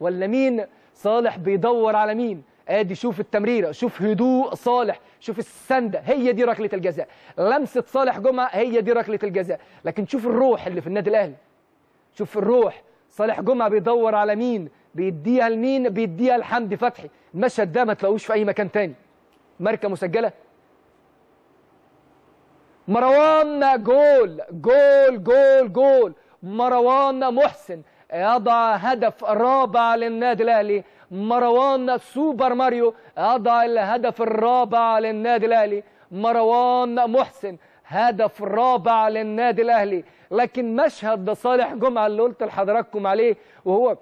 ولا مين؟ صالح بيدور على مين؟ آدي شوف التمريره شوف هدوء صالح شوف السندة هي دي ركلة الجزاء. لمسة صالح جمعة هي دي ركلة الجزاء. لكن شوف الروح اللي في النادي الأهلي. شوف الروح. صالح جمعة بيدور على مين؟ بيديها لمين؟ بيديها لحمدي فتحي. المشهد ده ما تلاقوش في أي مكان تاني. ماركة مسجلة. مروان جول جول جول جول. مروان محسن. يضع هدف رابع للنادي الأهلي. مروان سوبر ماريو يضع الهدف الرابع للنادي الأهلي. مروان محسن هدف رابع للنادي الأهلي. لكن مشهد صالح جمعة اللي قلت لحضراتكم عليه وهو